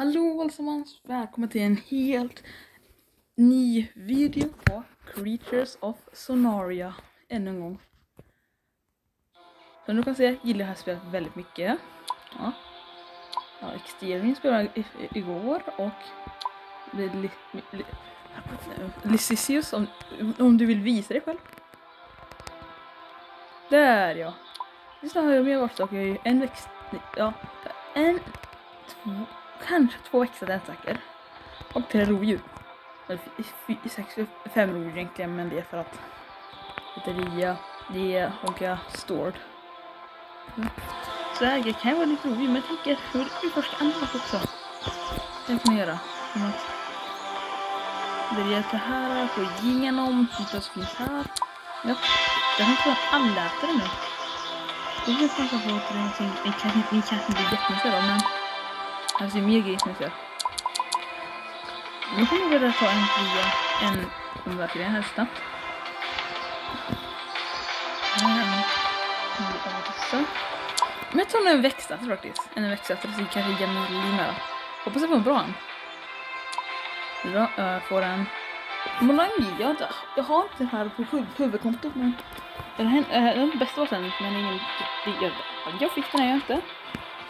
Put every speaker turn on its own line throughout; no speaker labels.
Hallå allesammans! Välkommen till en helt ny video på Creatures of Sonaria ännu en gång. Som du kan se gillar jag det här spelet väldigt mycket. Ja. Ja, Exterior spelade jag igår och Li- om, om du vill visa dig själv. Där ja! Just det, har jag med varsågod. En växt... Ja, en, två, kanske två extra älgstackar. Och tre rovdjur. Eller sex, fem rovdjur egentligen, men det är för att lite ria, det och jag stored. Mm. Så det här kan ju vara lite rovdjur, men jag tänker hur utforska andra också. Det kan man göra. Mm. Det är det här, gå igenom, det som finns här. Ja, jag har inte allätare nu. Det är kanske på att det är någonting, ni kanske, ni kanske inte är jättemycket då, men Alltså, det ser mer grejer som jag ser. Nu kommer vi börja ta en fria, en om verkligen helst snabbt. Ehm, men jag tror nog en växtsätare faktiskt. En växtsätare så kanske Jamil med. Hoppas jag eh, får en bra en. Bra, jag får en Molangi. Jag, har inte- jag har inte den här på huvudkontot men den här eh, den bästa var sen men ingen, jag, jag fick den här jag inte.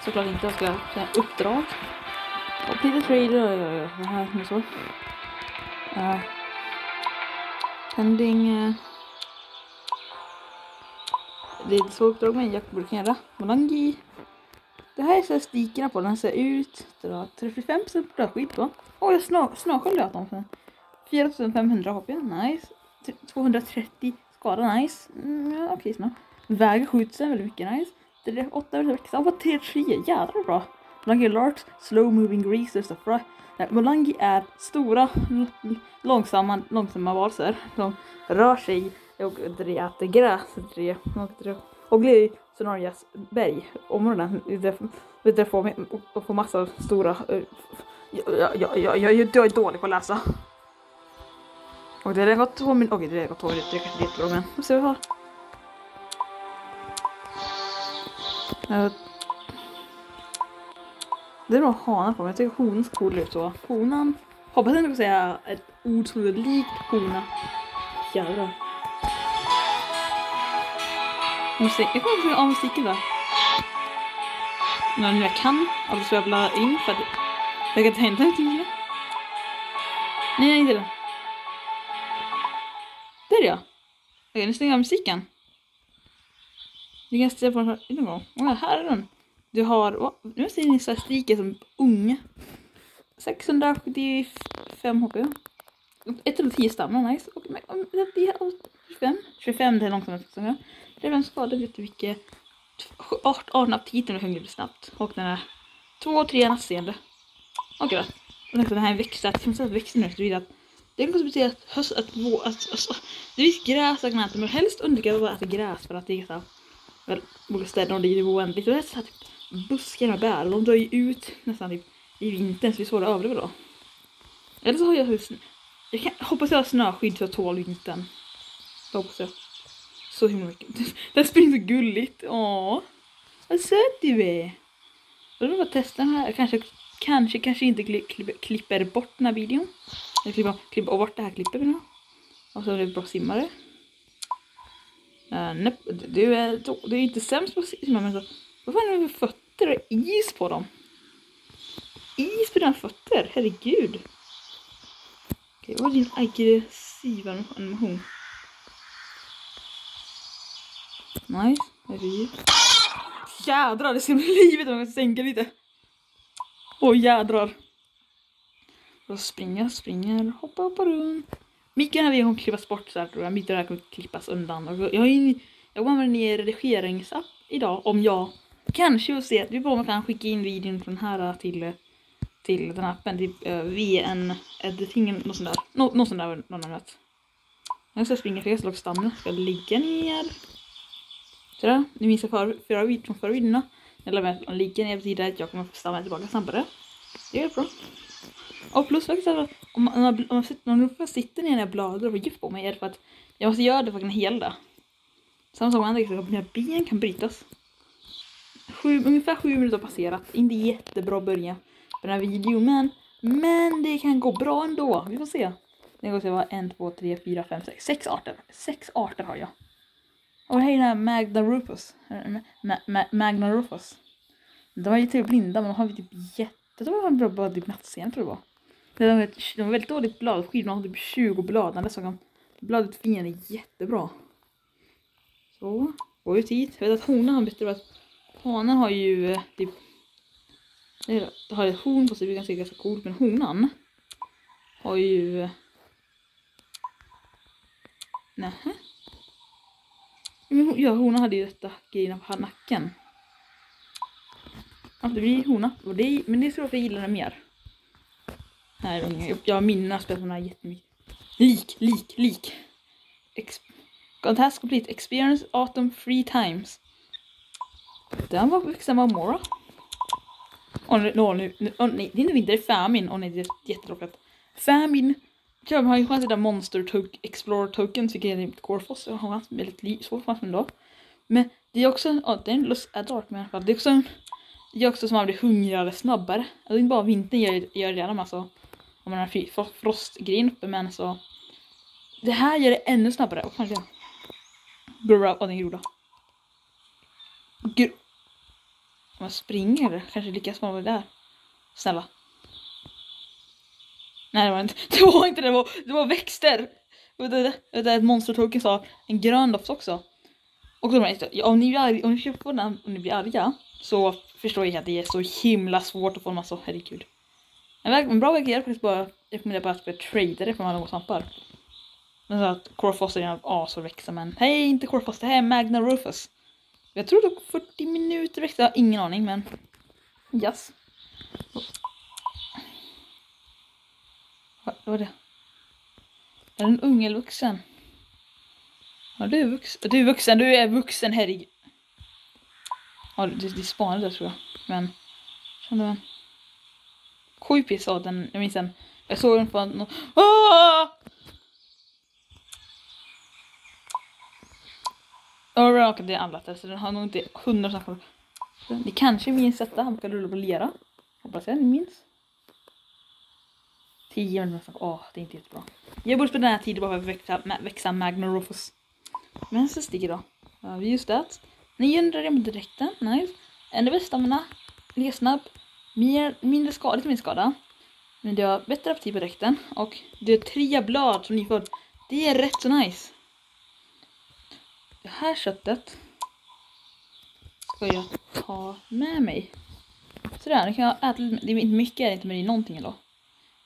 Såklart inte, jag ska säga uppdrag. Och Peter Trader, och jag det här med så. Uh, pending. Uh, det är så uppdrag men jag brukar göra. Molangi. Det här är så här stikerna på den ser ut. Dra 35% brödskydd på. Oj, jag snö, snösköld jag dem för 4500 HP, nice. 230 skada, nice. Mm, Okej, okej, snö. Väger 7000, väldigt mycket nice. Det är 8 växa, och 3-3, jävlar bra. Mulangi Larks, slow moving greasers och fry. Mulangi är stora, långsamma, långsamma varelser. De rör sig och äter gräs. Och, de- och lever i Sonarias bergområden. Där får och får massa stora... Jag, jag, jag, jag, jag är dålig på att läsa. Och det har gått två minuter. Okej, det har gått två minuter. Det kanske är jättebra men vi ser vad vi har. Eh, det är nog hanar på mig. Jag tycker honan ser cool ut så. Honan. Hoppas jag inte kan säga ett ord som är likt hona. Jävlar. Musik. Jag kommer ihåg av musiken där. När jag kan. Alltså så jag bla in för att jag kan inte hämta någonting. Nej, är inte det. Där ja. Okej, nu stänger jag musiken. Du kan se på den här någon gång. Ja, här är den. Du har, oh, nu ser ni statistiken som unga. 675 HP. 110 stammar, nice. Och men, om det är 25. 25 det är långsamt Det är en skada jättemycket. 18 aptiten och hungrig snabbt. Och den är 2 och 3 nattseende. Okej då. Och den här växten, att växer nu så vill jag att det kan betyda att höst, att vår, att, alltså, det finns gräs jag man äter men helst undvika att bara äta gräs för att det är så här, väl, olika ställen typ, och det är ju oändligt. Och det är så här, typ, buskar med bär, de dör ju ut nästan typ, i vintern så det är svårt att överleva då. Eller så har jag hus, jag kan, hoppas jag har snöskydd så jag tål vintern. Det hoppas jag. Så himla mycket. Den springer så gulligt. Åh. Vad söt du är. Jag vill bara testa den här. Kanske, kanske, kanske inte kli, kli, klipper bort den här videon. Jag klipper, klipper bort det här klippet nu. Och så är det bra simmare. Uh, nej, du är, du är inte sämst på att simma men så. Vad fan är det för fötter? Det är is på dem. Is på dina fötter, herregud. Okej, vad är din aggressiva animation? Nice, herregud. Jädrar, det ska bli livet om jag sänker lite. Åh jädrar. Då springer, springer, hoppar, hoppar runt. Micken här videon kommer klippas bort så här tror jag. Mitt här kommer klippas undan. Och jag har ju, jag kommer ner redigeringsapp idag om jag kanske vill se, vi bara kan skicka in videon från här till till den här appen, typ eh, uh, VN editing, något sånt där. Nå, något sånt där, någon annat. Jag ska springa för jag ska ska ligga ner. Sådär, ni minns för, förra videon från förra videorna. Jag la mig att ligga ner betyder att jag kommer få stamma tillbaka snabbare. Det är bra. Och plus faktiskt att om man, om man, sitter, om man sitter ner när jag bladrar och får gift på mig är det för att jag måste göra det för att kunna hela. Samma sak med andra grejer, mina ben kan brytas. Sju, ungefär sju minuter har passerat, inte jättebra början. på den här videon. Men, men det kan gå bra ändå. Vi får se. Det går se vad en, två, tre, fyra, fem, sex. Sex arter. Sex arter har jag. Och hej den här Magna Rufus. Ma Ma Magna Rufus. De är ju typ blinda men de har ju typ jätte... Det var en bra typ nattscen tror jag det var. De var, väldigt dåligt bladskydd. De har typ 20 blad. Men det bladet fingrar är jättebra. Så. Går ut hit. Jag vet att honan har bättre att hanen har ju eh, typ det har ett horn på sig, det är ganska coolt, men honan har ju eh, Nähä. Men ja, honan hade ju detta grejerna på nacken. Ja, det blir hona. Och det, men det tror jag att jag gillar det mer. Här, jag, jag minns spelat den här jättemycket. Lik, lik, lik. Ex God complete experience autumn three times. Den var vuxen var Mora. Åh oh, no, nu, oh, nej, det är inte vinter, det är famine. Åh oh, nej, det är jättetråkigt. Famine jag har ju chans att Monster Token, Explorer Tokens, vilket är ett Corfos. Jag har haft väldigt svårt chans ändå. Men det är också, ja det är en lust är dark men i alla fall. Det är också, en är också som man blir hungrigare snabbare. Alltså inte bara vintern gör, gör redan alltså. Om man har frostgrejen uppe men så. Det här gör det ännu snabbare. Vad fan är det? Grow och den groda. Gro Om man springer kanske lyckas man väl där. Snälla. Nej det var inte det. Var inte det, var, det var växter. Det var det ett monstertoken sa. En grön doft också. Och de om ni blir arga, om ni köper den om ni blir arga så förstår jag att det är så himla svårt att få en massa, herregud. En, väg, en bra väg är faktiskt bara, rekommenderar bara att börja trada det för man har något svampar. Men så att Corefoster är en as att växa men hej inte Corefoster, det här är Magna Rufus. Jag tror det tog 40 minuter växte, jag har ingen aning men yes. Vad var det? Är det en unge eller vuxen? Ja, du är vuxen. Du är vuxen, du är vuxen, herregud. Ja, det, det spanade där tror jag. Men, kände man. Creepy sa den, jag minns den. Jag såg den på något... Ah! Ja, det är så den har nog inte hundra saker. Ni kanske minns detta, han brukar rulla på lera. Hoppas jag ni minns. 10 minuter. Åh, det är inte jättebra. Jag borde spela den här tiden bara för att växa, växa Magnarofus. Men så stiger då. Ja, just det. 900 rem direkten. Nice. Ännu bättre stamina. Lika snabb. Mer, mindre skada, lite mindre skada. Men det har bättre aptit på direkten. Och det är tre blad som ni får. Det är rätt så nice. Det här köttet ska jag ta med mig. Sådär, nu kan jag äta lite. Det är inte mycket, men det är någonting ändå.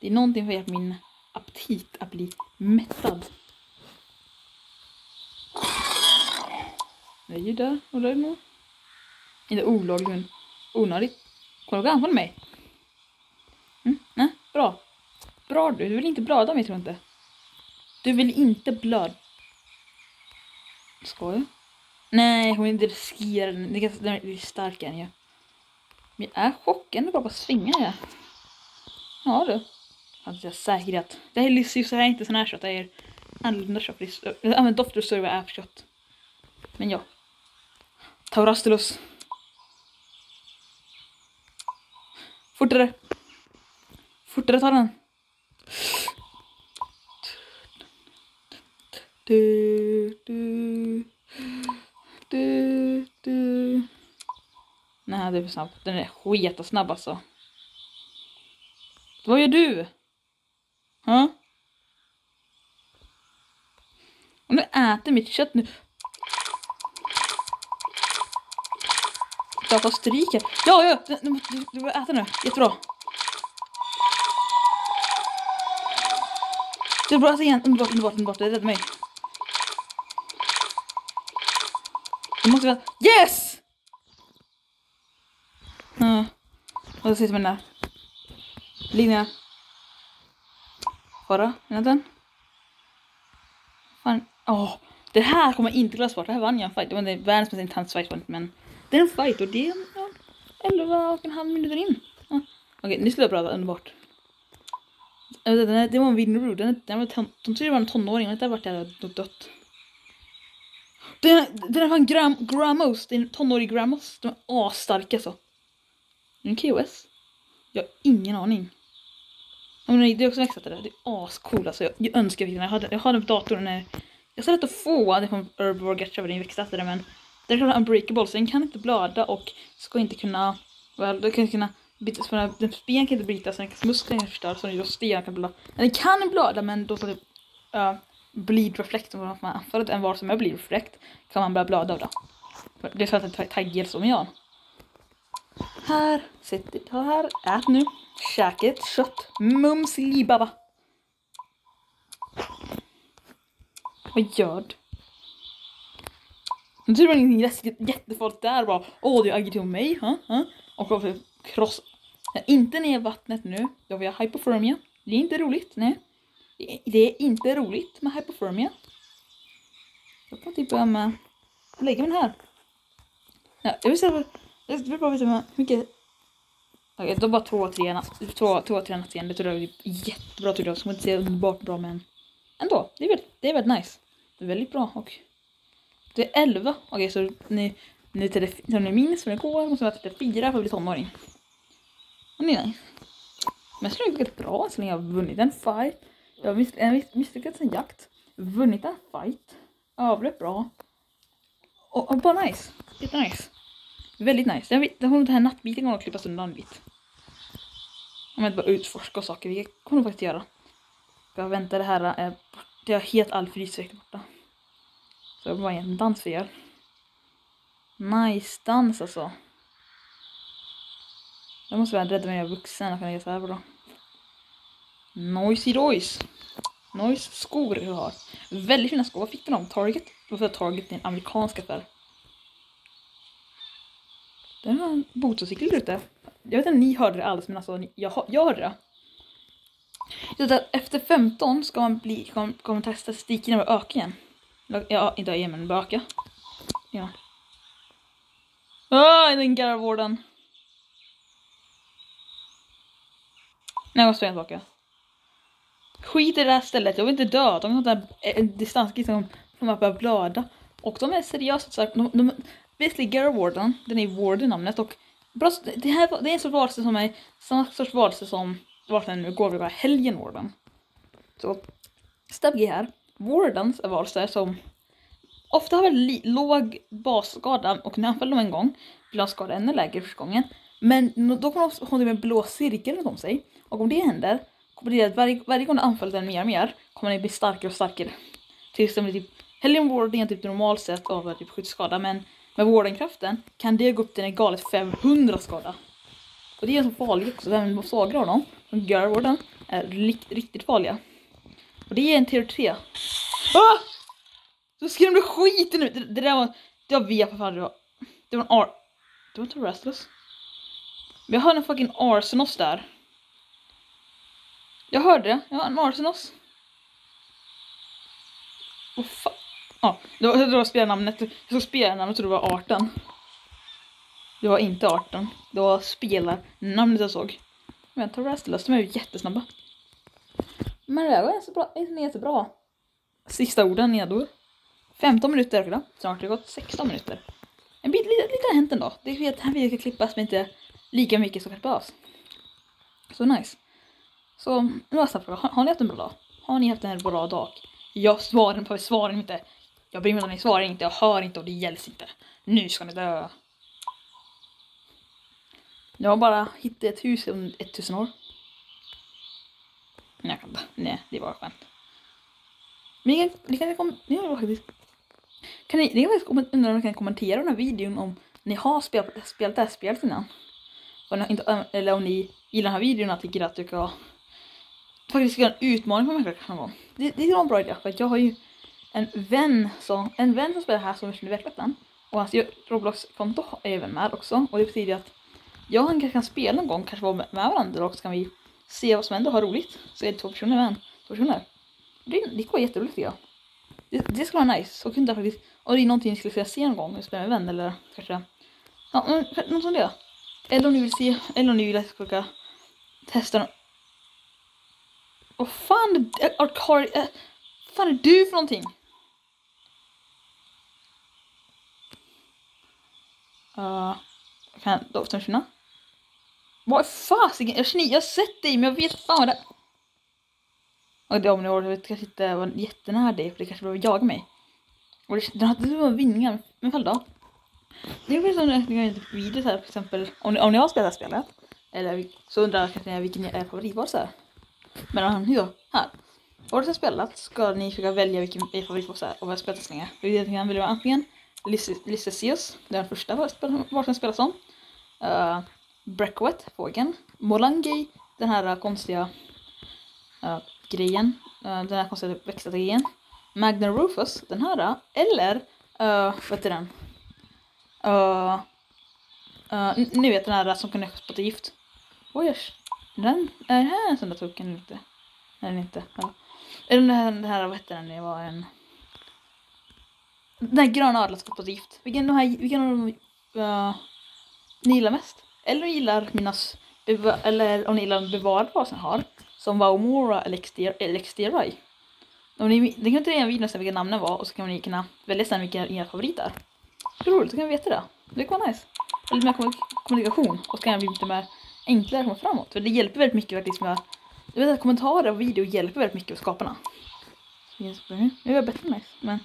Det är någonting för att min aptit att bli mättad. Det är ju där och där nog. Inte olagligt men onödigt. Kolla du anfalla mig? Mm, nej, bra. Bra du, du vill inte blöda mig tror jag inte. Du vill inte blöda. Ska jag? Nej, hon inte riskerar den. Är starkare än jag. Men jag är chockad bara på att svinga jag. Ja du. Alltså säkerhet. Det här är ju så här är inte sån här kött, det är annorlunda kött. Jag använder dofterserver är kött. Men ja. Taurastulus. Fortare. Fortare ta den. Du, du, du, du. Nej, det är för snabbt. Den är sketsnabb alltså. Vad gör du? Huh? Om nu äter mitt kött nu. Jag tar stryk här. Ja, ja, du, du, du börjar äta nu. Jättebra. Du bra att igen. Underbart, underbart, underbart. Det räddade mig. Du måste vara... Yes! Mm. Och så sitter man där. Ligg ner. är den. Fan, åh. Det här kommer jag inte glömma bort. Det här vann jag en fight. Det var världens mest intense fight men det är en fight och det är ja, 11 och en halv minuter in. Ja. Okej, nu slutar jag prata underbart. Det var en Winneroo. Den, den var, ton, de trodde det var en tonåring. Vänta vart jag dött. Den, den är fan gram, Gramos. Det är en tonårig Gramos. De är asstarka så. Alltså. En KOS. Jag har ingen aning. Men det är också exakt det där. Det är ascool alltså. Jag, jag önskar jag jag den, jag hade på datorn när jag ser lätt att få det från Herbivore Gacha vad det men den är klart unbreakable så den kan inte blöda och ska inte kunna, well, den kan kunna bytas för den ben kan inte brytas, den musklerna kan förstörda så den sten kan blöda. Den kan blöda men då så typ uh, bleed reflect om man anfaller en var som är bleed reflect kan man börja blöda av det. Det är för att det är taggel som jag. Här, sitter, ta här, ät nu. Käket, kött, mums libaba. Vad gör du? Nu tror det var ingenting läskigt, jättefarligt där bara. Åh, du agiterar om mig, ha? ha? Och också kross. Inte ner vattnet nu. Då vill jag hypothermia. Det är inte roligt, nej. Det är inte roligt med hypothermia. Jag kan typ börja med att lägga den här. Ja, jag vill se jag vill bara veta hur mycket... Okej, okay, då bara två, tre, två, två, tre natt igen. Det tror jag är jättebra tycker jag. Så kommer inte se underbart bra men ändå. Det är väldigt, det är väldigt nice. Det är väldigt bra och det är 11. Okej, så ni, ni, ni, ni minns hur det går. Måste vara 34 för att bli tonåring. Och det är nice. Men jag skulle ganska bra så länge jag har vunnit en fight. Jag har misslyckats en jakt. Vunnit en fight. övrigt bra. Och, och bara nice. Jättenice. Väldigt nice. Den, den, den här nattbiten kommer att klippas undan en bit. Om jag inte bara utforska saker, vilket kommer jag faktiskt göra. Jag väntar det här är, det är helt all frysväck borta. Så det bara en dans för er. Nice dans alltså. Jag måste vara rädd om jag är vuxen och kan göra så här bra. Noisy Royce. Noise skor du har. Väldigt fina skor. Vad fick du dem? Target? Varför Target är en amerikansk affär? Det var en motorcykel där ute. Jag vet inte om ni hörde det alls men alltså jag, jag hörde det. Så att efter 15 ska man bli, kommer kom testa statistiken över öka igen. Ja, inte igen men öka. Ja. Åh, den garvården. Nej, jag måste tillbaka. Skit i det här stället, jag vill inte dö. De har en eh, distansgrej liksom, som kommer att börja blöda. Och de är seriösa, så de, de, Basically Garwarden, den är Warden namnet och det, här, det är en sorts varelse som är samma sorts varelse som varelsen nu går vid helgen Warden. Så stab G här. Wardens är varelser som ofta har väldigt låg basskada och när han föll dem en gång blir de skadade ännu lägre första gången. Men då kommer de ha typ en blå cirkel runt om sig och om det händer kommer det att varje, varje gång du anfaller den mer och mer kommer den bli starkare och starkare. Tills den blir typ Helgen Warden är typ normalt sett av typ skyddsskada men med Wardenkraften kan det gå upp till en galet 500 skada. Och det är så farligt också, även om man sågar honom, som Garwarden, är riktigt farliga. Och det är en tier 3. Ah! Du skrämde skiten ut! Det, det där var, det var via för fan det var. Det var en ar... Det var inte Restless. Men jag hörde en fucking Arsenos där. Jag hörde det, jag hörde en Arsenos. Vad fan? Ja, det var, det var spelnamnet. Jag såg spelnamnet och trodde det var arten. Det var inte arten. Det var spelarnamnet jag såg. Vänta, Rastless, de är ju jättesnabba. Men det där var så bra. Jättebra. Sista orden nedo. 15 minuter då. Snart har det gått 16 minuter. En bit, lite, lite har hänt ändå. Det är att här videon ska klippas men inte lika mycket som kanske behövs. Så nice. Så nu har jag Har, har ni haft en bra dag? Har ni haft en bra dag? Jag svarar på svaren inte. Jag bryr mig inte, ni svarar inte, jag hör inte och det gälls inte. Nu ska ni dö. Jag har bara hittat ett hus om 1000 år. Nej, nej det var skönt. Men ni kan, ni kan, ni kan, faktiskt, kan ni, ni kan faktiskt undra om ni kan kommentera den här videon om ni har spelat, spelat det här spelet innan. Inte, eller om ni gillar den här videon och tycker att du ska faktiskt göra en utmaning på mig någon gång. Det, det är en bra idé för jag har ju en vän som, en vän som spelar här som är verkligheten. Och hans Roblox-konto är även med också. Och det betyder att jag och han kanske kan spela någon gång, kanske vara med varandra och så kan vi se vad som händer och ha roligt. Så är det två personer med en. två personer. Det, det kommer vara jätteroligt tycker jag. Det, det skulle vara nice. Så kunde jag faktiskt, om det är någonting ni skulle vilja se någon gång, spela med vän eller kanske Ja, något sånt där. Eller om ni vill se, eller om ni vill att jag ska testa något. Vad fan, Arcari, äh, fan är du för någonting? Uh, kan jag doften försvinna? Vad fasiken, jag känner, jag har sett dig men jag vet fan vad det Och det området jag kanske inte var jättenära dig för det kanske behöver jaga mig. Och det, den hade var vingar. men fall då? Det är väl som en video så här till exempel, om ni, om ni har spelat spelet, eller så undrar jag kanske vilken er favoritval så här. Men han hur här. Har du spelat ska ni försöka välja vilken er favoritboss är och vad spelet så För Det kan välja antingen Lysesius, den första varsin spelas som. Uh, eh, Breckwet, fågeln. Molangi, den här äh, konstiga uh, grejen. Uh, den här konstiga växlade grejen. Magna Rufus, den här. Eller, uh, vad heter den? Uh, uh, ni vet den här som kunde spotta gift. Oj, den, är det här en sån där token Inte. Är den inte. Ja. Är den här, den här, vad heter den? Det var en... Den här gröna adlet som spottade gift. Vilken, de här, vilken av dem uh, ni gillar mest? Eller om ni gillar mina... Eller om ni gillar bevarad basen har. Som var Omora eller Xderai. Ni, det kan ta i en video och se vilka namnen var och så kan ni kunna välja sen vilka era favoriter. Det är roligt, då kan vi veta det. Det kan vara nice. Och lite mer kommunikation och så kan jag bli lite mer enklare att komma framåt. För det hjälper väldigt mycket faktiskt med liksom- jag vet att kommentarer och video hjälper väldigt mycket för skaparna. Nu är jag bättre nice. Men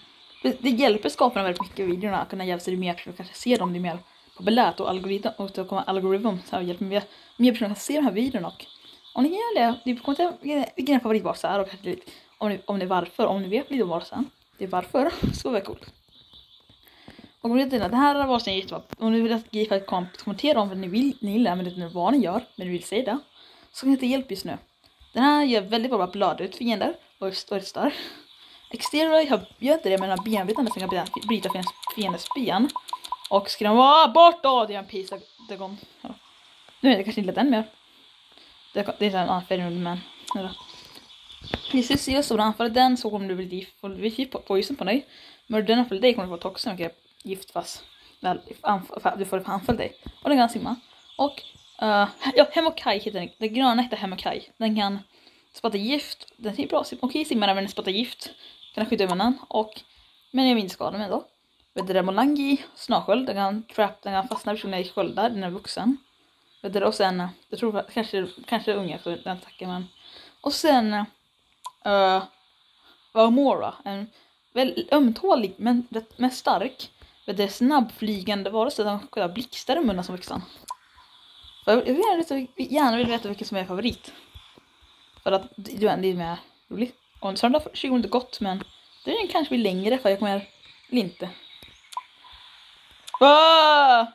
det, det, hjälper skaparna väldigt mycket i videorna att kunna hjälpa sig mer och kanske se dem lite mer populärt och algoritm och så kommer algoritm så här hjälpa mer, mer personer att se den här videon och om ni gör det, ni kommentera vilken er favoritbas är och om ni, om ni varför, om ni vet lite om basen, det är varför, så det det coolt. Och om ni det här var är jättebra. Om ni vill att GIF kommentera om vad ni vill, ni gillar, men inte vad ni gör, men ni vill säga det, så kan ni inte hjälpa just nu. Den här gör väldigt bra blad ut fiender och star. Exterior gör inte det med den här benbitande som kan bryta fiendens ben. Och skrämma bort då! Det är en. Ja. Nu är det kanske inte den mer. Det, det är en annan färg men... Ja. Precis just som du anfaller den så kommer du bli gift på poison på dig. Men den anfaller dig kommer du få toxin och gift fast väl, du får anfall dig. Och den kan simma. Och Uh, ja, Hemokai heter den. Den gröna heter Hemokai. Den kan spotta gift. Den är bra. Okej, okay, simmar den spottar gift. Kan skjuta i den. Och, men jag minns skadan mig då. Vet du, Molangi, snarsköld. Den kan trap, den kan fastna personer i sköldar. Den är vuxen. Vet du, och sen, jag tror kanske, kanske unga för den attacken men. Och sen eh, uh, Amora. En väldigt ömtålig men, men stark. Vet du, snabbflygande varelse. Den skjuter blixtar i munnen som vuxen. Jag vill gärna, gärna vill veta vilken som är favorit. För att det är mer roligt. Och så har den 20 minuter gått men den kanske blir längre för jag kommer eller inte. Ah!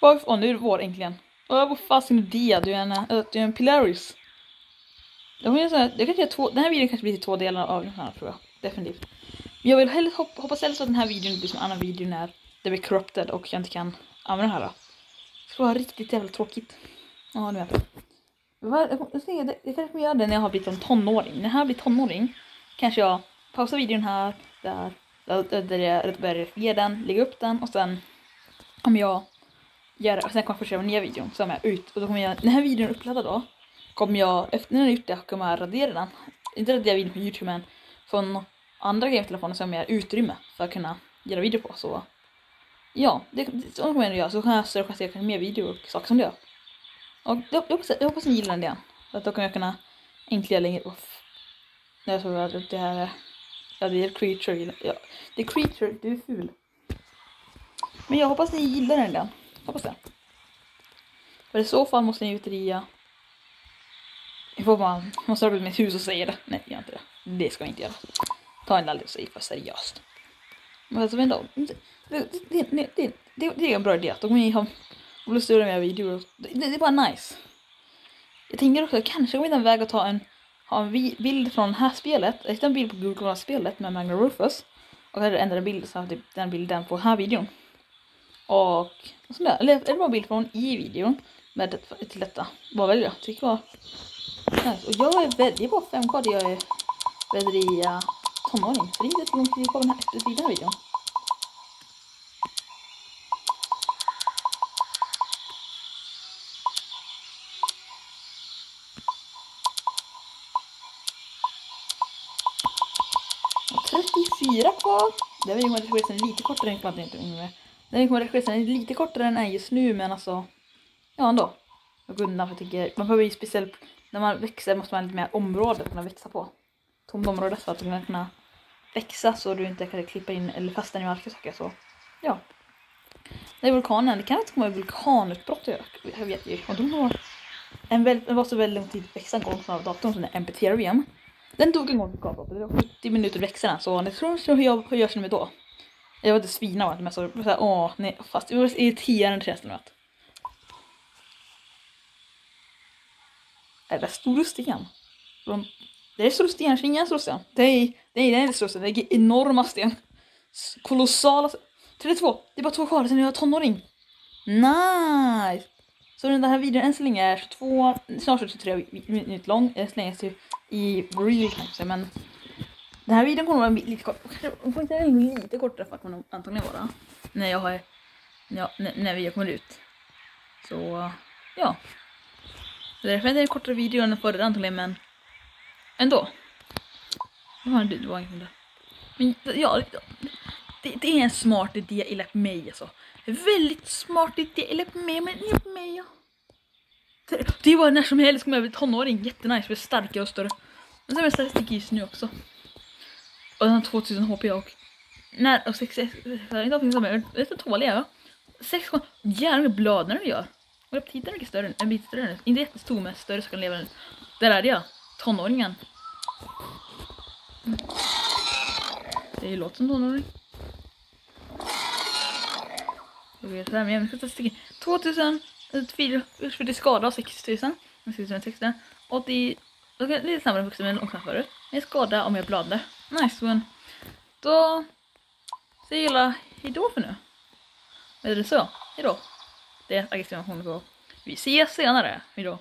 Åh, oh, nu är det vår äntligen. Oh, vad fasen är det? Du är en, eh, du är en Pilaris. Jag, säga, det kan säga två, den här videon kanske blir till två delar av den här tror jag. Definitivt. Men jag vill hellre hoppas helst att den här videon blir som en annan video när det blir corrupted och jag inte kan använda den här. Då. Det vara riktigt jävla tråkigt. Ja, du vet. Det kanske kommer göra det när jag har blivit en tonåring. När jag har blivit tonåring kanske jag pausar videon här, där, där, jag börjar redigera den, lägga upp den och sen om jag gör och sen kommer jag fortsätta med nya videon så är jag ut och då kommer jag, den här videon är uppladdad då, kommer jag, efter när jag har gjort det kommer jag radera den. Inte radera videon på youtube men från andra grejer på telefonen så har jag mer utrymme för att kunna göra video på så Ja, det, det, så kommer jag göra. Så kan jag större se göra mer videor och saker som det. Och jag, jag, hoppas, jag hoppas ni gillar den idén. Att då kommer jag kunna enklare längre upp. Jag tror att det här är... Ja, det är creature. Ja, det är creature. Du är ful. Men jag hoppas ni gillar den idén. Hoppas det. För i så fall måste ni utria... Jag får man måste ha mitt hus och säga det. Nej, gör inte det. Det ska jag inte göra. Ta en aldrig och säg för seriöst. Men alltså, ändå, det, det, det, det, det är en bra idé. Då kommer ni ha lust att göra mer videor. Det, det, är bara nice. Jag tänker också kanske kommer en väg att ta en, har en bild från det här spelet. Jag hittade en bild på Google spelet med Magna Rufus. Och här är bilden bild så typ den bilden på den här videon. Och, och eller är det bara en bild från i videon med till detta. Vad väljer jag? Tycker jag nice. Och jag är väldigt på 5K jag är väldigt i uh, tonåring. Så det är inte så lång tid kvar den här, den här videon. 34 kvar. Den kommer redigera lite kortare än kvantiteten. Den kommer redigera lite kortare än är just nu men alltså ja ändå. Jag går undan för jag tycker man behöver ju speciellt, när man växer måste man ha lite mer område att kunna växa på. Tomt område för att kunna växa så du inte kan klippa in eller fastna i marken saker så. Ja. Det är vulkanen, det kan inte komma vulkanutbrott jag, vet ju. Och de har en väl, det var så väldigt lång tid växa en gång från datorn som är en MPTRVM. Den tog en gång vulkanutbrott, det var 70 minuter växer den så ni tror så hur jag hur görs då? Jag var inte svina men så, så åh nej fast det var irriterande känns att. Är det stor sten? Det är stor sten, ingen stor sten. Det är, det är, det är inte stor sten, det är enorma sten. Kolossala 32, det är bara två kvar sen är jag tonåring. Nice! Så den här videon än så länge är 22, snart 23 minuter lång, Jag slänger länge typ i real kanske men den här videon kommer vara lite kort, kanske lite kortare för att man antagligen vara när jag har, ja, när, när videon kommer ut. Så ja. Det är därför det är en kortare video än den förra antagligen men ändå. Det var, det var inget där. Men ja, det, det, är en smart idé enligt mig alltså. Väldigt smart idé enligt mig, men enligt mig ja. Det, det är bara när som helst kommer jag bli tonåring, jättenice, bli starkare och större. Men sen är jag statistik just nu också. Och den har 2000 HP och när och 6 idag finns det vet du tåliga ja. 6 jävla blödningar vi gör. Och aptiten är mycket större, en bit större nu. Inte jättestor men större så kan leva nu. Där är jag. Tonåringen. Mm. Det låter som tonåring. Jag vet det här med statistiken. 2000, 4, för skada av 6000. 6000, 80, lite snabbare vuxen men långsamt förut. Men skada om jag bladar. Nice one. då säger jag hejdå för nu. Eller så? Hejdå. Det är aggressiv på. Vi ses senare. Hejdå.